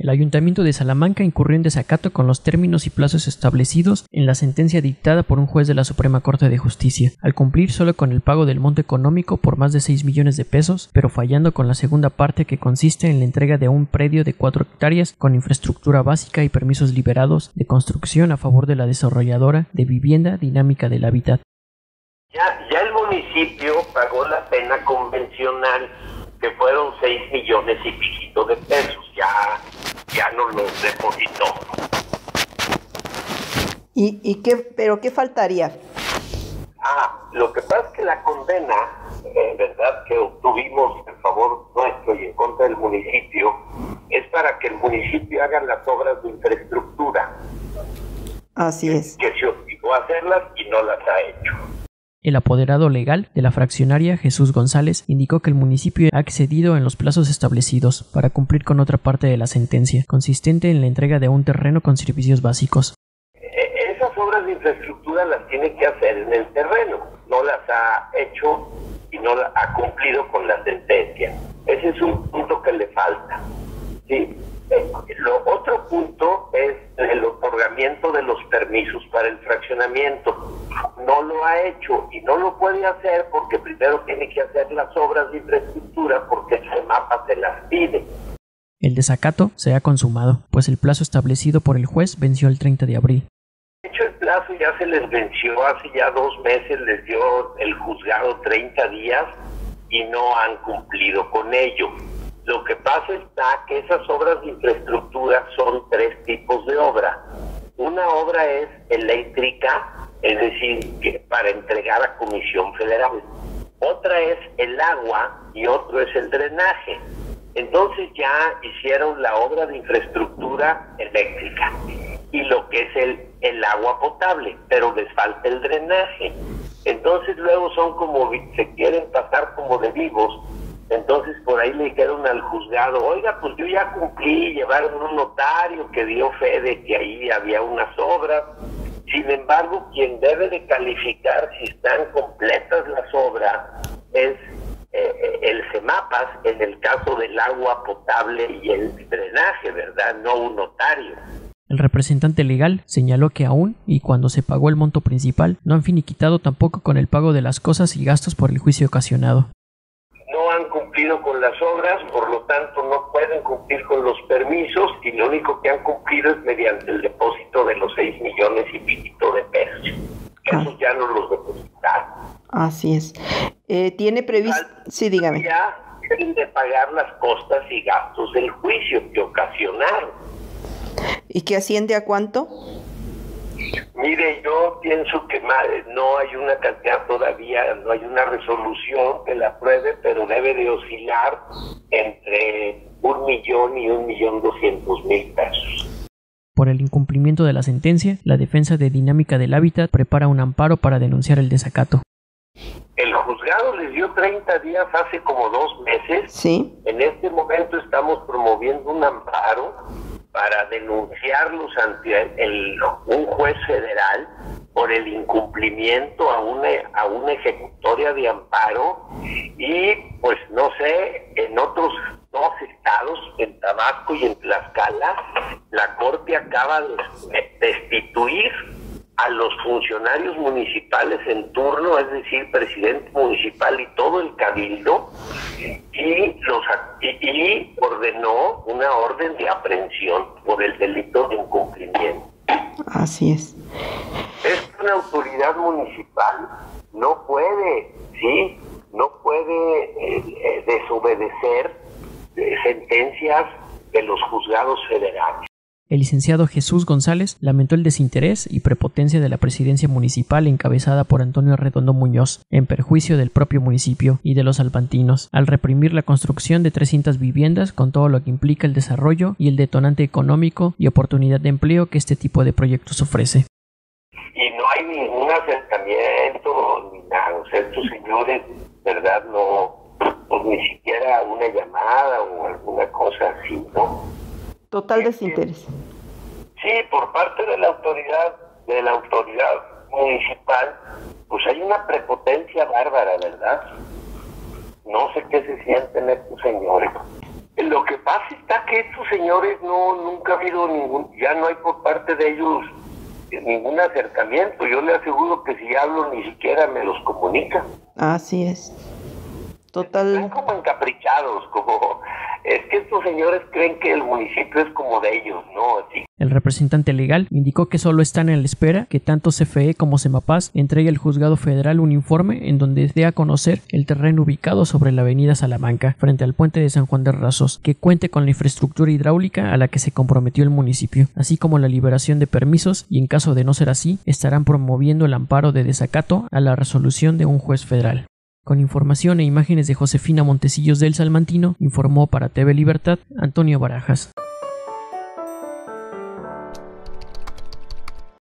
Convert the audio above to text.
El Ayuntamiento de Salamanca incurrió en desacato con los términos y plazos establecidos en la sentencia dictada por un juez de la Suprema Corte de Justicia, al cumplir solo con el pago del monto económico por más de 6 millones de pesos, pero fallando con la segunda parte que consiste en la entrega de un predio de 4 hectáreas con infraestructura básica y permisos liberados de construcción a favor de la desarrolladora de vivienda dinámica del hábitat. Ya, ya el municipio pagó la pena convencional que fueron 6 millones y piquito de pesos. Ya ya no los depositó. ¿Y, y qué, pero qué faltaría? Ah, lo que pasa es que la condena, en verdad, que obtuvimos en favor nuestro y en contra del municipio, es para que el municipio haga las obras de infraestructura. Así es. Que se obligó a hacerlas y no las ha hecho. El apoderado legal de la fraccionaria Jesús González indicó que el municipio ha accedido en los plazos establecidos para cumplir con otra parte de la sentencia, consistente en la entrega de un terreno con servicios básicos. E-, esas obras de infraestructura las tiene que hacer en el terreno, no las ha hecho y no ha cumplido con la sentencia. Ese es un punto que le falta. Sí. Lo otro punto es el otorgamiento de los permisos para el fraccionamiento. No lo ha hecho y no lo puede hacer porque primero tiene que hacer las obras de infraestructura porque el mapa se las pide. El desacato se ha consumado, pues el plazo establecido por el juez venció el 30 de abril. De hecho, el plazo ya se les venció hace ya dos meses, les dio el juzgado 30 días y no han cumplido con ello. Lo que pasa está que esas obras de infraestructura son tres tipos de obra. Una obra es eléctrica, es decir, que para entregar a Comisión Federal. Otra es el agua y otro es el drenaje. Entonces ya hicieron la obra de infraestructura eléctrica y lo que es el, el agua potable, pero les falta el drenaje. Entonces luego son como, se quieren pasar como de vivos entonces por ahí le dijeron al juzgado, oiga, pues yo ya cumplí, llevaron un notario que dio fe de que ahí había unas obras. Sin embargo, quien debe de calificar si están completas las obras es eh, el CEMAPAS en el caso del agua potable y el drenaje, ¿verdad? No un notario. El representante legal señaló que aún y cuando se pagó el monto principal, no han finiquitado tampoco con el pago de las cosas y gastos por el juicio ocasionado cumplido con las obras, por lo tanto no pueden cumplir con los permisos y lo único que han cumplido es mediante el depósito de los 6 millones y piquito de pesos. Ah. Eso ya no los depositaron. Así es. Eh, ¿Tiene previsto? Sí, dígame. Ya de pagar las costas y gastos del juicio que ocasionaron. ¿Y que asciende a cuánto? Mire, yo pienso que no hay una cantidad todavía, no hay una resolución que la apruebe, pero debe de oscilar entre un millón y un millón doscientos mil pesos. Por el incumplimiento de la sentencia, la defensa de Dinámica del Hábitat prepara un amparo para denunciar el desacato. El juzgado les dio 30 días hace como dos meses. Sí. En este momento estamos promoviendo un amparo para denunciarlos ante el, un juez federal por el incumplimiento a una, a una ejecutoria de amparo y pues no sé, en otros dos estados, en Tabasco y en Tlaxcala, la Corte acaba de destituir a los funcionarios municipales en turno, es decir, presidente municipal y todo el cabildo, y, los, y, ordenó una orden de aprehensión por el delito de incumplimiento. Así es. Es una autoridad municipal, no puede, sí, no puede eh, eh, desobedecer eh, sentencias de los juzgados federales. El licenciado Jesús González lamentó el desinterés y prepotencia de la presidencia municipal encabezada por Antonio Redondo Muñoz, en perjuicio del propio municipio y de los albantinos, al reprimir la construcción de 300 viviendas con todo lo que implica el desarrollo y el detonante económico y oportunidad de empleo que este tipo de proyectos ofrece. Y no hay ningún ni nada, estos señores, ¿verdad? No, pues ni siquiera una llamada o. Total desinterés. Sí, por parte de la autoridad, de la autoridad municipal, pues hay una prepotencia bárbara, ¿verdad? No sé qué se sienten estos señores. Lo que pasa está que estos señores no, nunca ha habido ningún, ya no hay por parte de ellos ningún acercamiento. Yo le aseguro que si hablo ni siquiera me los comunica. Así es. Total. Están como encaprichados, como es que estos señores creen que el municipio es como de ellos, ¿no? El representante legal indicó que solo están en la espera que tanto CFE como Semapaz entregue al juzgado federal un informe en donde dé a conocer el terreno ubicado sobre la avenida Salamanca, frente al puente de San Juan de Rasos, que cuente con la infraestructura hidráulica a la que se comprometió el municipio, así como la liberación de permisos y en caso de no ser así, estarán promoviendo el amparo de desacato a la resolución de un juez federal. Con información e imágenes de Josefina Montecillos del Salmantino, informó para TV Libertad Antonio Barajas.